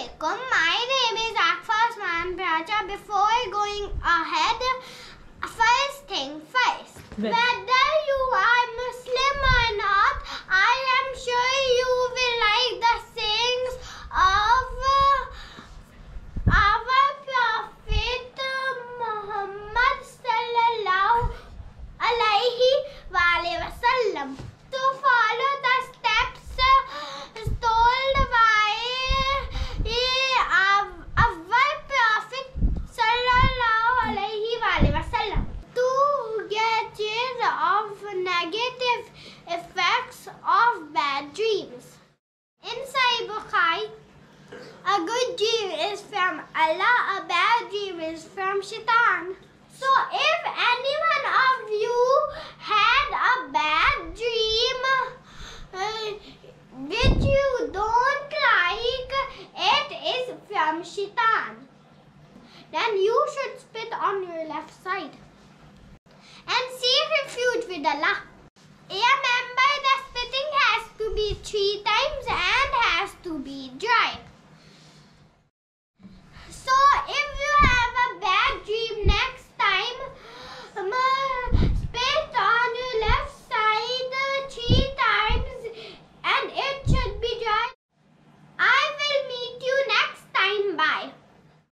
alaikum. My name is Aakifah Usman Paracha. Before going ahead, first thing first. Well- Whether you are Muslim or not, I am sure you will like the sayings of uh, our Prophet Muhammad sallallahu alaihi wasallam to follow the steps uh, told by uh, our our Prophet sallallahu alaihi wasallam to get rid of negative effects of bad dreams. In Sahih Bukhari, a good dream is from Allah, a bad dream is from Shaitan. So if anyone of you had a bad dream uh, which you don't like, it is from Shaitan. Then you should spit on your left side and seek refuge with Allah.